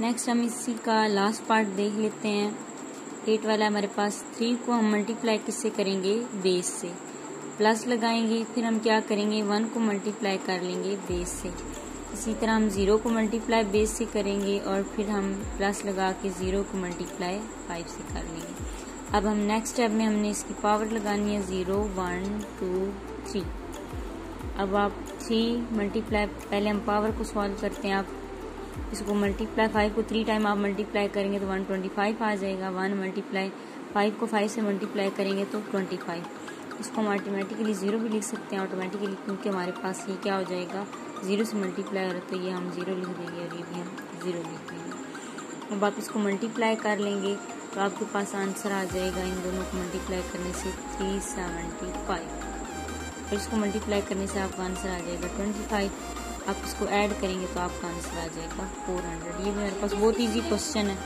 Next हम इसी का लास्ट पार्ट देख लेते हैं। एट वाला हमारे पास थ्री को हम मल्टीप्लाई किससे करेंगे? बेस से। प्लस लगाएँगे, फिर हम क्या करेंगे? वन को मल्टीप्लाई कर लेंगे बेस से। इसी तरह हम ज़ीरो को मल्टीप्लाई बेस से करेंगे और फिर हम प्लस लगा के ज़ीरो को मल्टीप्लाई फाइव से कर लेंगे। अब हम नेक्स्ट स्टेप में हमने इसकी पावर लगानी है ज़ीरो वन टू थ्री अब आप थ्री मल्टीप्लाई पहले हम पावर को सॉल्व करते हैं। आप इसको मल्टीप्लाई फाइव को थ्री टाइम आप मल्टीप्लाई करेंगे तो वन ट्वेंटी फाइव आ जाएगा। वन मल्टीप्लाई फाइव को फाइव से मल्टीप्लाई करेंगे तो ट्वेंटी फाइव इसको हम ऑटोमेटिकली ज़ीरो भी लिख सकते हैं। ऑटोमेटिकली क्योंकि हमारे पास ये क्या हो जाएगा? ज़ीरो से मल्टीप्लाई हो तो ये हम ज़ीरो लिख देंगे और ये भी हम ज़ीरो लिख देंगे। अब आप इसको मल्टीप्लाई कर लेंगे तो आपके पास आंसर आ जाएगा इन दोनों को मल्टीप्लाई करने से थ्री सेवेंटी फाइव और इसको मल्टीप्लाई करने से आपका आंसर आ जाएगा ट्वेंटी फाइव आप इसको ऐड करेंगे तो आपका आंसर आ जाएगा फोर हंड्रेड ये मेरे पास बहुत ईजी क्वेश्चन है।